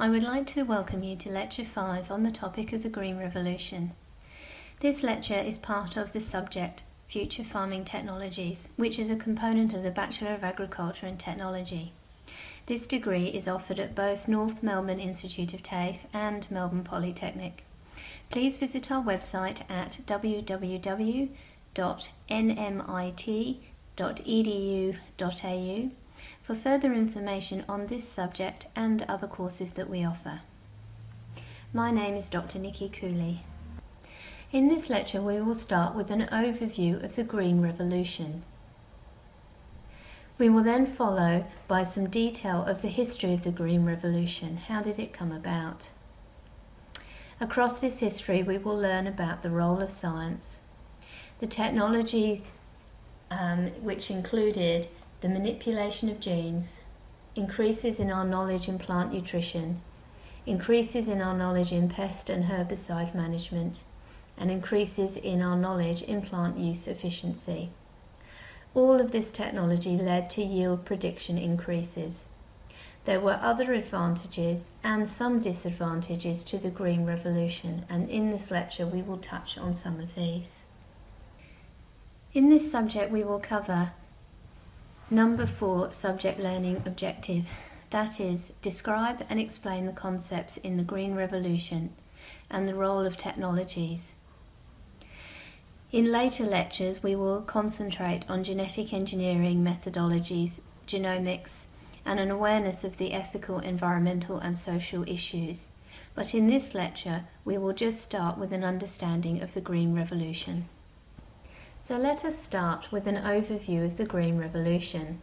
I would like to welcome you to Lecture 5 on the topic of the Green Revolution. This lecture is part of the subject Future Farming Technologies, which is a component of the Bachelor of Agriculture and Technology. This degree is offered at both North Melbourne Institute of TAFE and Melbourne Polytechnic. Please visit our website at www.nmit.edu.au for further information on this subject and other courses that we offer. My name is Dr. Nicky Cooley. In this lecture we will start with an overview of the Green Revolution. We will then follow by some detail of the history of the Green Revolution. How did it come about? Across this history we will learn about the role of science, the technology um, which included the manipulation of genes, increases in our knowledge in plant nutrition, increases in our knowledge in pest and herbicide management, and increases in our knowledge in plant use efficiency. All of this technology led to yield prediction increases. There were other advantages and some disadvantages to the Green Revolution, and in this lecture we will touch on some of these. In this subject we will cover Number four, subject learning objective. That is, describe and explain the concepts in the Green Revolution and the role of technologies. In later lectures, we will concentrate on genetic engineering methodologies, genomics, and an awareness of the ethical, environmental, and social issues. But in this lecture, we will just start with an understanding of the Green Revolution. So let us start with an overview of the Green Revolution.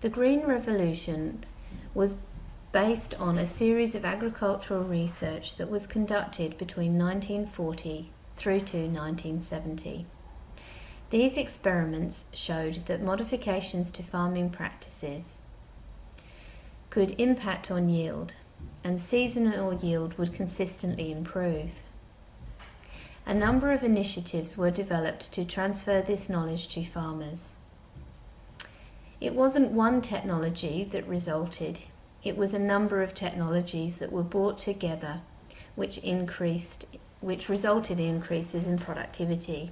The Green Revolution was based on a series of agricultural research that was conducted between 1940 through to 1970. These experiments showed that modifications to farming practices could impact on yield and seasonal yield would consistently improve a number of initiatives were developed to transfer this knowledge to farmers. It wasn't one technology that resulted, it was a number of technologies that were brought together which increased which resulted in increases in productivity.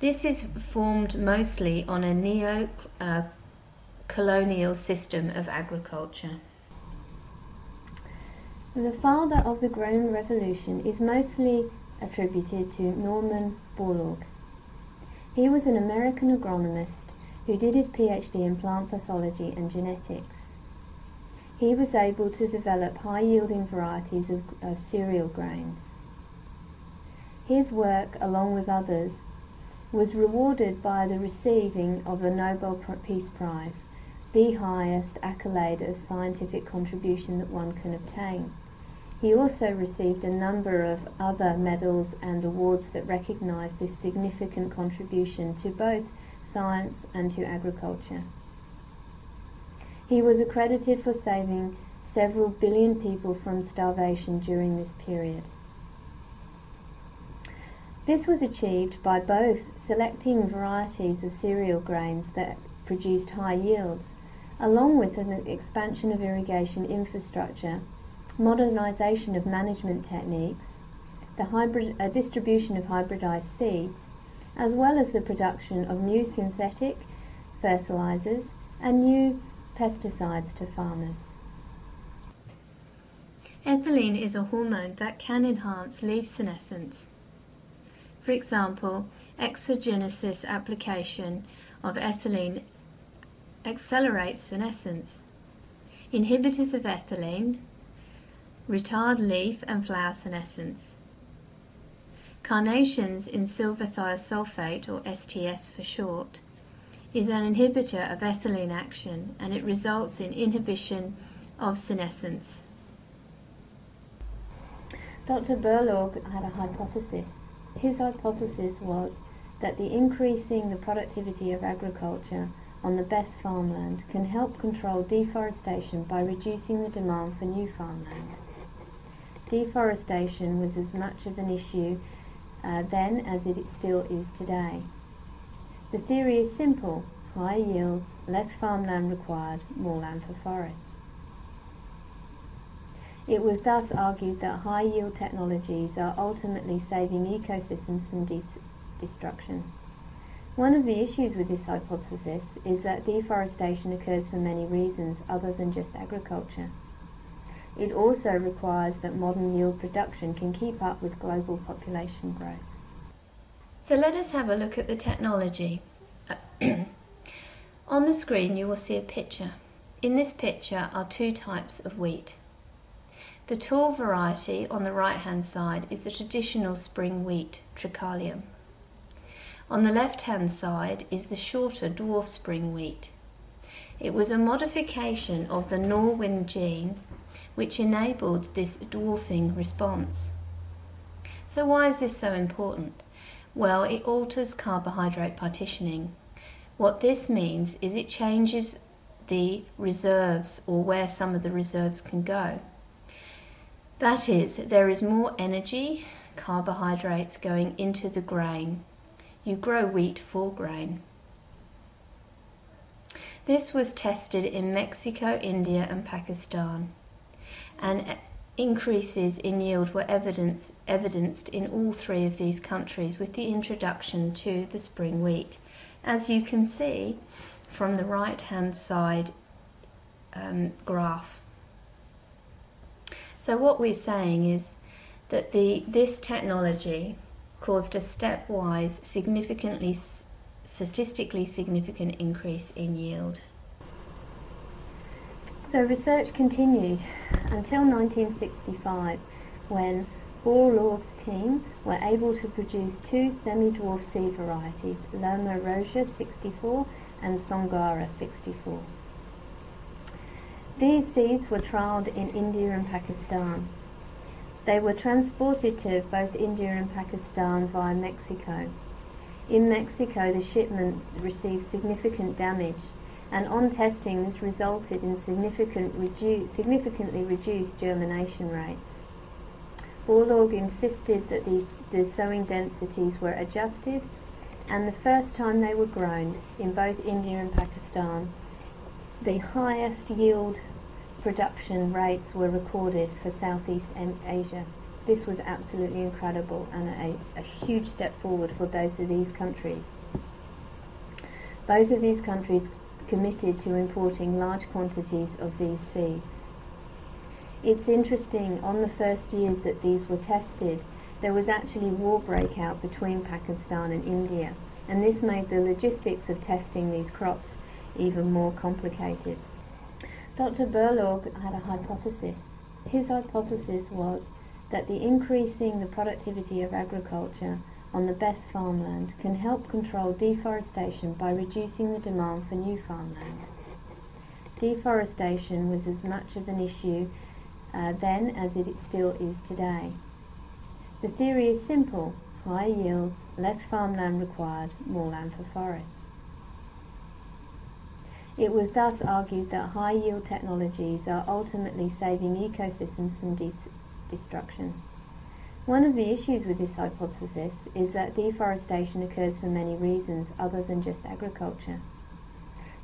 This is formed mostly on a neo-colonial uh, system of agriculture. The father of the Green Revolution is mostly attributed to Norman Borlaug. He was an American agronomist who did his PhD in plant pathology and genetics. He was able to develop high-yielding varieties of, of cereal grains. His work, along with others, was rewarded by the receiving of the Nobel Peace Prize, the highest accolade of scientific contribution that one can obtain. He also received a number of other medals and awards that recognise this significant contribution to both science and to agriculture. He was accredited for saving several billion people from starvation during this period. This was achieved by both selecting varieties of cereal grains that produced high yields, along with an expansion of irrigation infrastructure modernisation of management techniques, the hybrid, uh, distribution of hybridized seeds, as well as the production of new synthetic fertilizers and new pesticides to farmers. Ethylene is a hormone that can enhance leaf senescence. For example, exogenous application of ethylene accelerates senescence. Inhibitors of ethylene retard leaf and flower senescence. Carnations in silver thiosulfate, or STS for short, is an inhibitor of ethylene action and it results in inhibition of senescence. Dr. Borlaug had a hypothesis. His hypothesis was that the increasing the productivity of agriculture on the best farmland can help control deforestation by reducing the demand for new farmland deforestation was as much of an issue uh, then as it still is today. The theory is simple higher yields, less farmland required, more land for forests. It was thus argued that high yield technologies are ultimately saving ecosystems from destruction. One of the issues with this hypothesis is that deforestation occurs for many reasons other than just agriculture. It also requires that modern yield production can keep up with global population growth. So let us have a look at the technology. On the screen you will see a picture. In this picture are two types of wheat. The tall variety on the right hand side is the traditional spring wheat, Triticum. On the left hand side is the shorter dwarf spring wheat. It was a modification of the Norin gene which enabled this dwarfing response. So why is this so important? Well, it alters carbohydrate partitioning. What this means is it changes the reserves or where some of the reserves can go. That is, there is more energy, carbohydrates going into the grain you grow wheat for grain. This was tested in Mexico, India and Pakistan and increases in yield were evidence, evidenced in all three of these countries with the introduction to the spring wheat. As you can see from the right hand side um, graph. So what we're saying is that the, this technology caused a stepwise, significantly statistically significant increase in yield. So research continued until 1965 when Borlaug's team were able to produce two semi-dwarf seed varieties, Lerma Roja 64 and Sonora 64. These seeds were trialled in India and Pakistan. They were transported to both India and Pakistan via Mexico. In Mexico, the shipment received significant damage, and on testing, this resulted in significant redu significantly reduced germination rates. Borlaug insisted that these, the sowing densities were adjusted, and the first time they were grown in both India and Pakistan, the highest yield production rates were recorded for Southeast Asia. This was absolutely incredible and a, a huge step forward for both of these countries. Both of these countries committed to importing large quantities of these seeds. It's interesting, on the first years that these were tested, there was actually war breakout between Pakistan and India, and this made the logistics of testing these crops even more complicated. Dr. Borlaug had a hypothesis. His hypothesis was that the increasing the productivity of agriculture on the best farmland can help control deforestation by reducing the demand for new farmland. Deforestation was as much of an issue uh, then as it still is today. The theory is simple higher yields, less farmland required, more land for forests. It was thus argued that high yield technologies are ultimately saving ecosystems from destruction. One of the issues with this hypothesis is that deforestation occurs for many reasons other than just agriculture.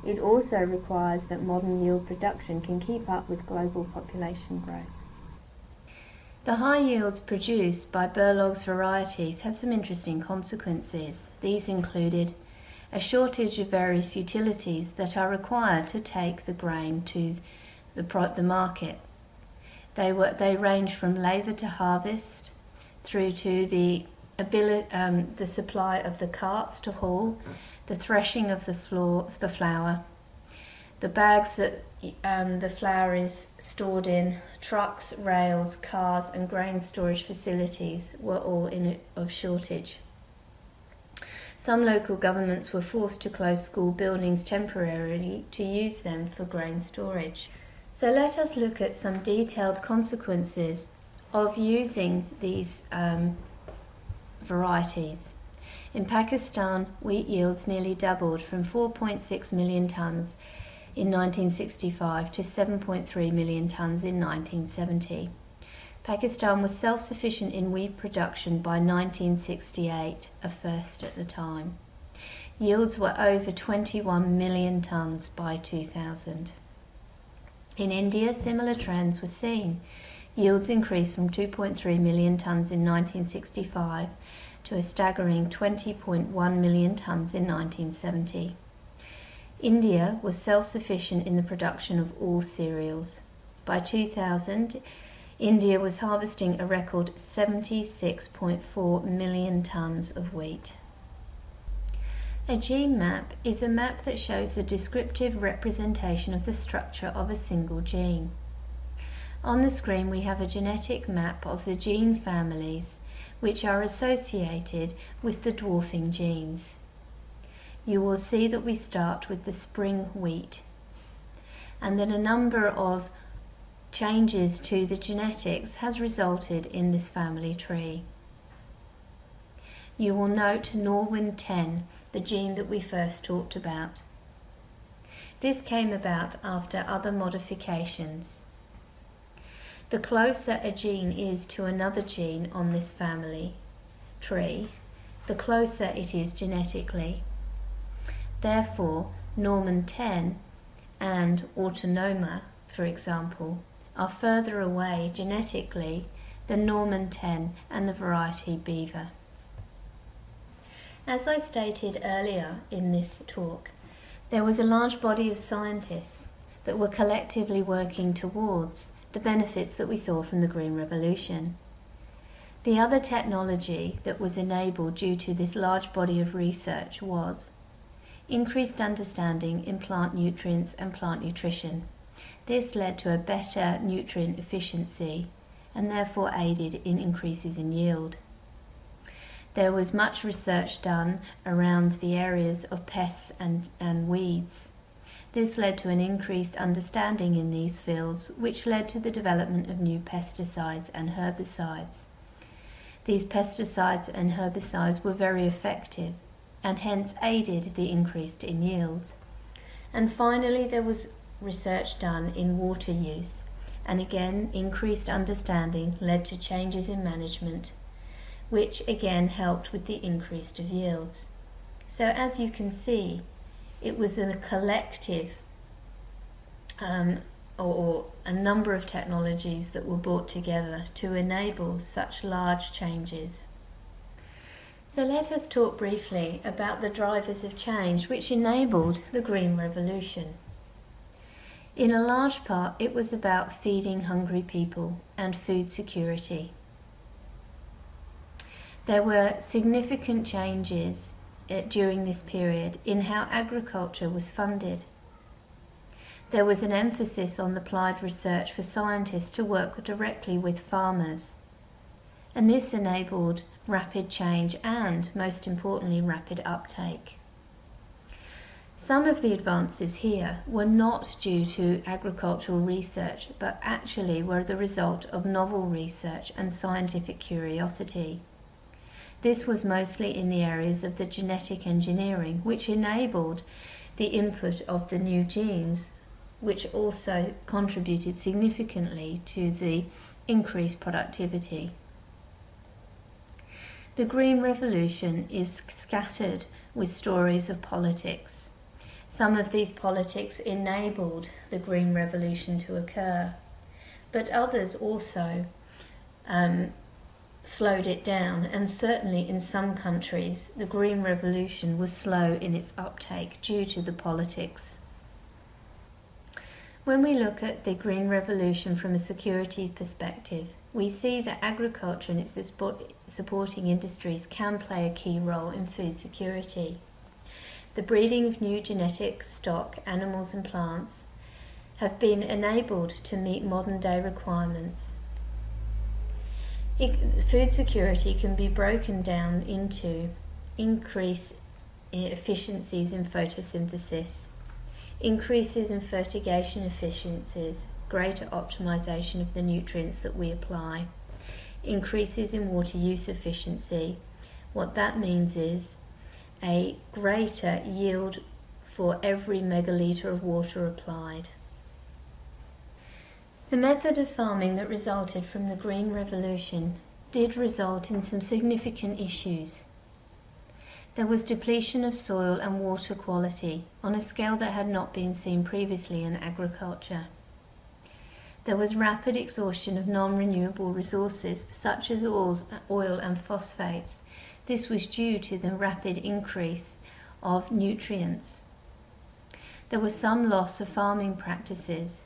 It also requires that modern yield production can keep up with global population growth. The high yields produced by Borlaug's varieties had some interesting consequences. These included a shortage of various utilities that are required to take the grain to the, the market. They, were, they range from labour to harvest through to the, ability, um, the supply of the carts to haul, the threshing of the, floor, of the flour, the bags that um, the flour is stored in, trucks, rails, cars and grain storage facilities were all in of shortage. Some local governments were forced to close school buildings temporarily to use them for grain storage. So let us look at some detailed consequences of using these um, varieties. In Pakistan, wheat yields nearly doubled from 4.6 million tonnes in 1965 to 7.3 million tonnes in 1970. Pakistan was self-sufficient in wheat production by 1968, a first at the time. Yields were over 21 million tonnes by 2000. In India, similar trends were seen. Yields increased from 2.3 million tonnes in 1965 to a staggering 20.1 million tonnes in 1970. India was self-sufficient in the production of all cereals. By 2000, India was harvesting a record 76.4 million tonnes of wheat. A gene map is a map that shows the descriptive representation of the structure of a single gene. On the screen we have a genetic map of the gene families which are associated with the dwarfing genes. You will see that we start with the spring wheat and that a number of changes to the genetics has resulted in this family tree. You will note Norin 10 the gene that we first talked about. This came about after other modifications. The closer a gene is to another gene on this family tree, the closer it is genetically. Therefore, Norin 10 and Autonoma, for example, are further away genetically than Norin 10 and the variety Beaver. As I stated earlier in this talk, there was a large body of scientists that were collectively working towards the benefits that we saw from the Green Revolution. The other technology that was enabled due to this large body of research was increased understanding in plant nutrients and plant nutrition. This led to a better nutrient efficiency and therefore aided in increases in yield. There was much research done around the areas of pests and, and weeds. This led to an increased understanding in these fields, which led to the development of new pesticides and herbicides. These pesticides and herbicides were very effective and hence aided the increase in yields. And finally, there was research done in water use, and again, increased understanding led to changes in management which again helped with the increase of yields. So as you can see, it was a collective um, or, or a number of technologies that were brought together to enable such large changes. So let us talk briefly about the drivers of change which enabled the Green Revolution. In a large part, it was about feeding hungry people and food security. There were significant changes during this period in how agriculture was funded. There was an emphasis on applied research for scientists to work directly with farmers. And this enabled rapid change and, most importantly, rapid uptake. Some of the advances here were not due to agricultural research, but actually were the result of novel research and scientific curiosity. This was mostly in the areas of the genetic engineering, which enabled the input of the new genes, which also contributed significantly to the increased productivity. The Green Revolution is scattered with stories of politics. Some of these politics enabled the Green Revolution to occur, but others also um, slowed it down, and certainly in some countries the Green Revolution was slow in its uptake due to the politics. When we look at the Green Revolution from a security perspective, we see that agriculture and its supporting industries can play a key role in food security. The breeding of new genetic stock, animals and plants, have been enabled to meet modern day requirements food security can be broken down into increase eh, efficiencies in photosynthesis, increases in fertigation efficiencies, greater optimization of the nutrients that we apply, increases in water use efficiency. What that means is a greater yield for every megalitre of water applied. The method of farming that resulted from the Green Revolution did result in some significant issues. There was depletion of soil and water quality on a scale that had not been seen previously in agriculture. There was rapid exhaustion of non-renewable resources such as oil and phosphates. This was due to the rapid increase of nutrients. There was some loss of farming practices.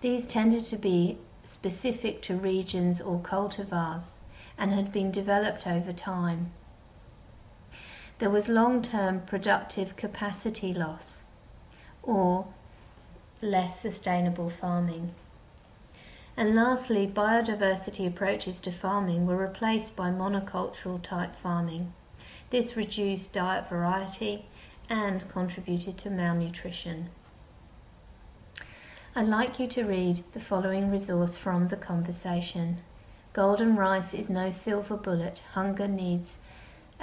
These tended to be specific to regions or cultivars and had been developed over time. There was long-term productive capacity loss or less sustainable farming. And lastly, biodiversity approaches to farming were replaced by monocultural type farming. This reduced diet variety and contributed to malnutrition. I'd like you to read the following resource from the conversation. Golden rice is no silver bullet. Hunger needs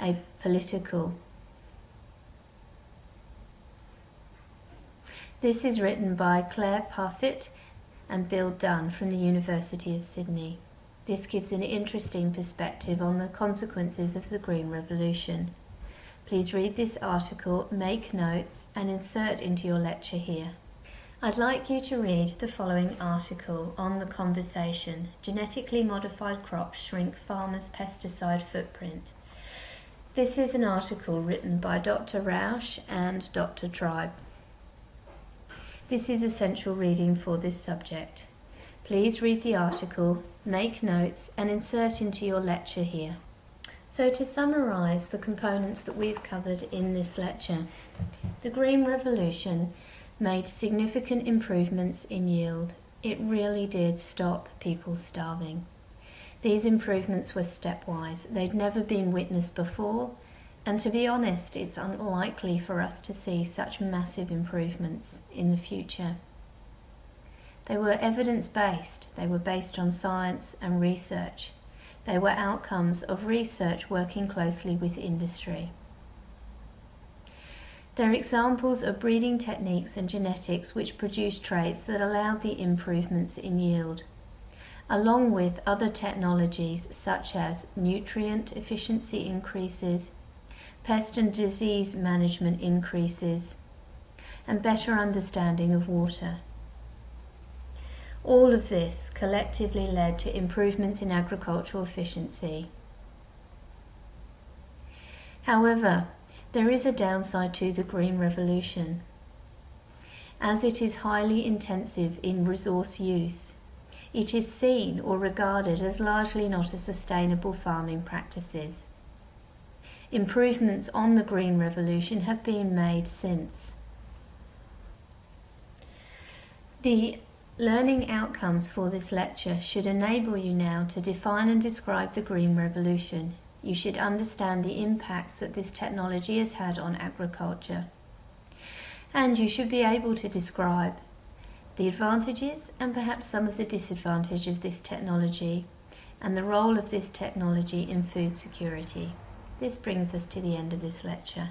a political This is written by Claire Parfitt and Bill Dunn from the University of Sydney. This gives an interesting perspective on the consequences of the Green Revolution. Please read this article, make notes, and insert into your lecture here. I'd like you to read the following article on the conversation Genetically Modified Crops Shrink Farmers' Pesticide Footprint. This is an article written by Dr. Rausch and Dr. Tribe. This is essential reading for this subject. Please read the article, make notes and insert into your lecture here. So to summarise the components that we've covered in this lecture, the Green Revolution made significant improvements in yield. It really did stop people starving. These improvements were stepwise. They'd never been witnessed before and to be honest, it's unlikely for us to see such massive improvements in the future. They were evidence based, they were based on science and research. They were outcomes of research working closely with industry. They're examples of breeding techniques and genetics which produced traits that allowed the improvements in yield, along with other technologies such as nutrient efficiency increases, pest and disease management increases, and better understanding of water. All of this collectively led to improvements in agricultural efficiency. However, there is a downside to the Green Revolution. As it is highly intensive in resource use, it is seen or regarded as largely not a sustainable farming practices improvements on the Green Revolution have been made since. The learning outcomes for this lecture should enable you now to define and describe the Green Revolution. You should understand the impacts that this technology has had on agriculture. And you should be able to describe the advantages and perhaps some of the disadvantages of this technology and the role of this technology in food security. This brings us to the end of this lecture.